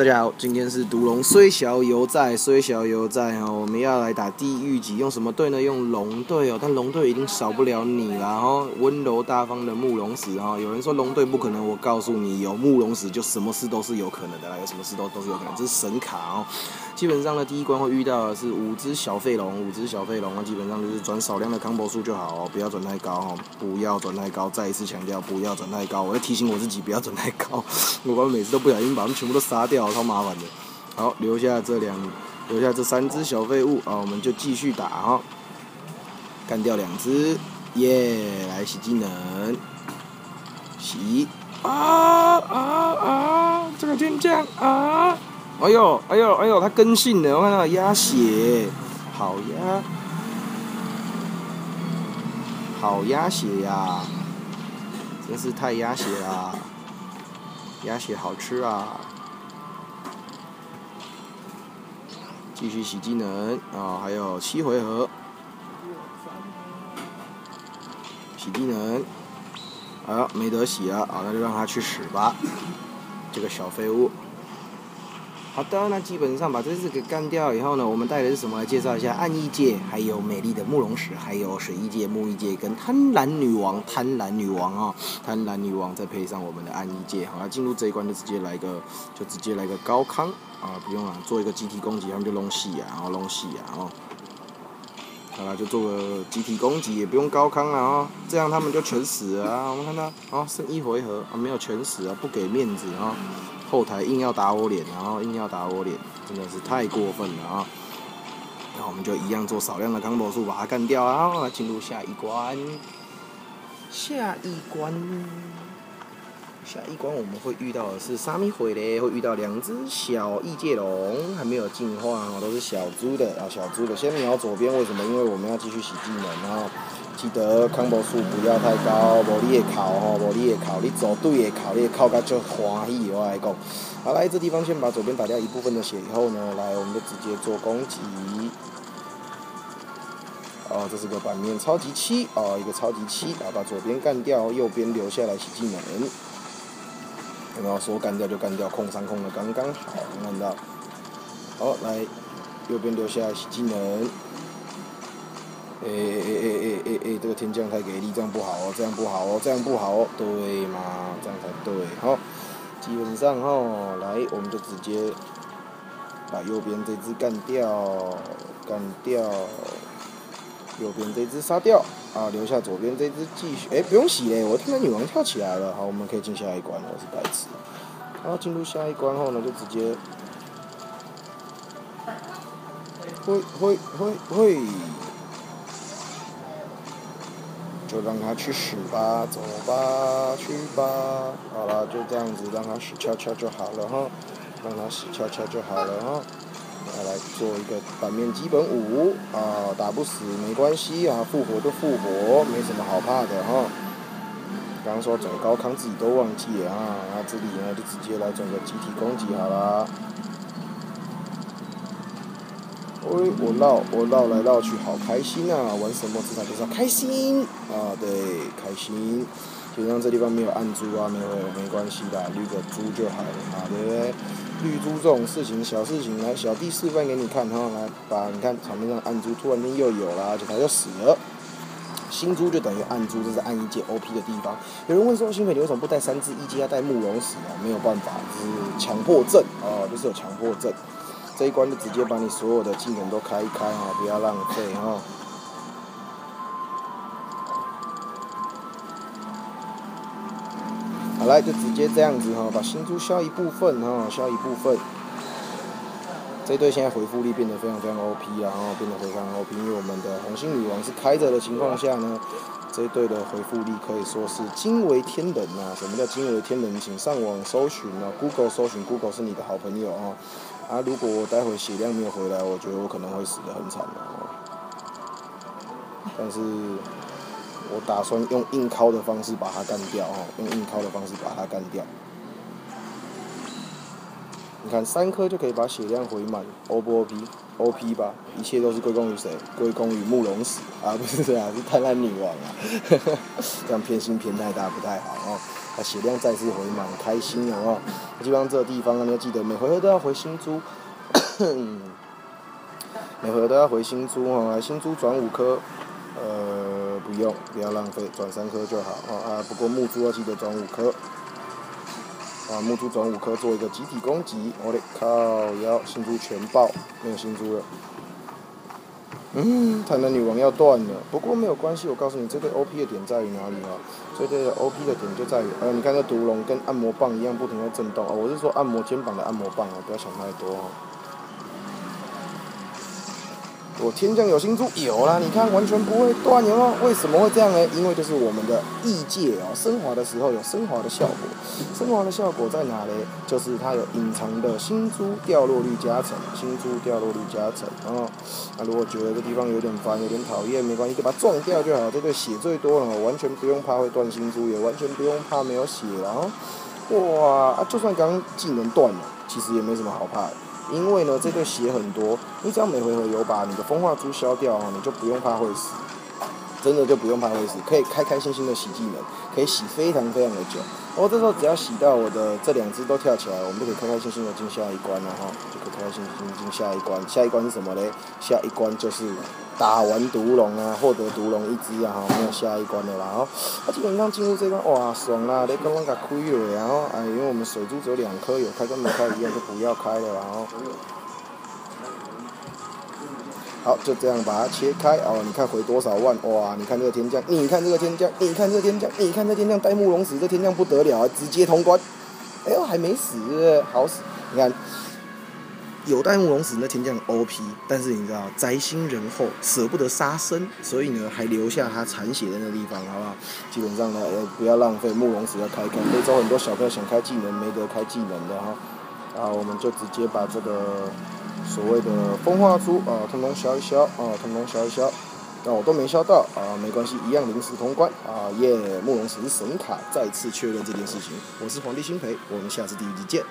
大家好，今天是毒龙虽小犹在，虽小犹在哦。我们要来打地狱级，用什么队呢？用龙队哦。但龙队一定少不了你啦哦。温柔大方的慕容石哈。有人说龙队不可能，我告诉你，有慕容石就什么事都是有可能的啦。有什么事都都是有可能，这是神卡哦。基本上呢，第一关会遇到的是五只小废龙，五只小废龙啊，基本上就是转少量的康博数就好哦，不要转太高哦，不要转太高。再一次强调，不要转太高。我要提醒我自己，不要转太高。我每次都不小心把他们全部都杀掉。超麻烦的，好，留下这两，留下这三只小废物啊，我们就继续打哈，干掉两只，耶，来洗技能，洗，啊啊啊，这个天将啊，哎呦哎呦哎呦，他更新了，我看到鸭血，好鸭，好鸭血呀，真是太鸭血啦，鸭血好吃啊。继续洗技能啊，还有七回合，洗技能，啊，没得洗了啊，那就让他去死吧，这个小废物。好的，那基本上把这只给干掉以后呢，我们带的是什么？来介绍一下暗异界，还有美丽的慕容石，还有水异界、木异界跟贪婪女王，贪婪女王啊，贪婪女王，再配上我们的暗异界，好，进入这一关就直接来个，就直接来个高康。啊，不用了，做一个集体攻击，他们就弄死啊，然后弄死啊，哦，好了，就做个集体攻击，也不用高康了啊，这样他们就全死了啊。我们看到，啊，剩一回合啊，没有全死啊，不给面子啊，后台硬要打我脸，然后硬要打我脸，真的是太过分了啊。那我们就一样做少量的康博术把它干掉啊，进入下一关，下一关。下一关我们会遇到的是沙弥回嘞，会遇到两只小异界龙，还没有进化，都是小猪的啊，小猪的。先瞄左边，为什么？因为我们要继续洗技能啊。记得康博数不要太高，无你会靠吼，无你会靠，你走对的靠，你靠甲足欢喜我来讲。好，来这地方先把左边打掉一部分的血以后呢，来我们就直接做攻击。哦，这是个版面超级七哦，一个超级七，啊，把左边干掉，右边留下来洗技能。然后说干掉就干掉，控三控的刚刚好，看到。好，来，右边留下来洗技能。诶诶诶诶诶诶，这个天降太给力，这样不好哦，这样不好哦，这样不好哦，对嘛，这样才对。好，基本上哈，来，我们就直接把右边这只干掉，干掉。右边这只杀掉，啊，留下左边这只继续，哎，不用洗嘞，我听到女王跳起来了，好，我们可以进下一关了，我是白痴。然后进入下一关后呢，就直接，会会会会，就让他去死吧，走吧，去吧，好了，就这样子让他死翘翘就好了哈，让他死翘翘就好了哈。来来做一个反面基本五啊，打不死没关系啊，复活就复活，没什么好怕的哈。刚说转高康自己都忘记了啊，那这里呢就直接来整个集体攻击好了。喂，我绕我绕来绕去好开心啊，玩什么至少就是要开心啊，对，开心。就像这地方没有暗珠啊，没有没关系的，绿个珠就好了嘛，对不对？绿珠这种事情，小事情来，小弟示范给你看哈，来把你看场面上暗珠突然间又有了，而且它又死了。新珠就等于暗珠，这是暗一阶 OP 的地方。有人问说，新粉你为什么不带三只一阶，要带慕容死啊？没有办法，是强迫症啊，就是有强迫症。这一关就直接把你所有的技能都开一开哈，不要浪费哈。好来，就直接这样子哈，把星珠消一部分哈，消一部分。这队现在回复力变得非常非常 OP 啊，然后变得非常 OP，因为我们的红星女王是开着的情况下呢，这一队的回复力可以说是惊为天人呐。什么叫惊为天人？请上网搜寻啊，Google 搜寻，Google 是你的好朋友啊。啊，如果我待会血量没有回来，我觉得我可能会死得很惨的哦。但是。我打算用硬靠的方式把它干掉哦，用硬靠的方式把它干掉。你看三颗就可以把血量回满，O 不 O P 吧，一切都是归功于谁？归功于慕容死啊，不是啊，是贪婪女王啊，这样偏心偏太大不太好哦。啊，血量再次回满，开心哦！基本上这个地方呢，你要记得每回合都要回新珠，每回合都要回新珠哦，新珠转五颗，呃，不用，不要浪费，转三颗就好哦啊。不过木珠要记得转五颗，啊，木珠转五颗做一个集体攻击，我的靠，要新珠全爆，没有新珠了。嗯，坦能女王要断了，不过没有关系，我告诉你，这对 OP 的点在于哪里啊？这对 OP 的点就在于，呃，你看这毒龙跟按摩棒一样不停在震动，啊，我是说按摩肩膀的按摩棒啊，不要想太多啊。我天降有星珠，有啦！你看完全不会断，有吗？为什么会这样呢？因为就是我们的异界哦，升华的时候有升华的效果。升华的效果在哪呢？就是它有隐藏的星珠掉落率加成，星珠掉落率加成。然后，那如果觉得这地方有点烦、有点讨厌，没关系，就把它撞掉就好。这个血最多了，完全不用怕会断星珠，也完全不用怕没有血然后，哇！啊，就算刚刚技能断了，其实也没什么好怕的。因为呢，这对血很多，你只要每回合有把你的风化珠消掉，你就不用怕会死，真的就不用怕会死，可以开开心心的洗技能，可以洗非常非常的久。我这时候只要洗到我的这两只都跳起来，我们就可以开开心心的进下一关了哈，就可以开开心心进下一关。下一关是什么嘞？下一关就是。打完毒龙啊，获得毒龙一只啊，哈，没有下一关的啦，哈。他基本上进入这关，哇，爽啦！你刚刚给亏了，然后，哎，因为我们水珠只有两颗，有开跟没开一样，就不要开了，然后。好，就这样把它切开哦。你看回多少万？哇！你看这个天降，你看这个天降，你看这个天降，你看这天降带慕容死，这天降不得了啊，直接通关。哎呦，还没死，好死！你看。有带慕容死那天降 OP，但是你知道宅心仁厚，舍不得杀生，所以呢还留下他残血的那地方，好不好？基本上呢，呃，不要浪费慕容死要开开，非洲很多小朋友想开技能没得开技能的哈，啊，我们就直接把这个所谓的风化珠啊，通通消一消啊，通通消一消，但我都没消到啊，没关系，一样临时通关啊，耶！慕容神神卡再次确认这件事情，我是皇帝新培，我们下次第一集见。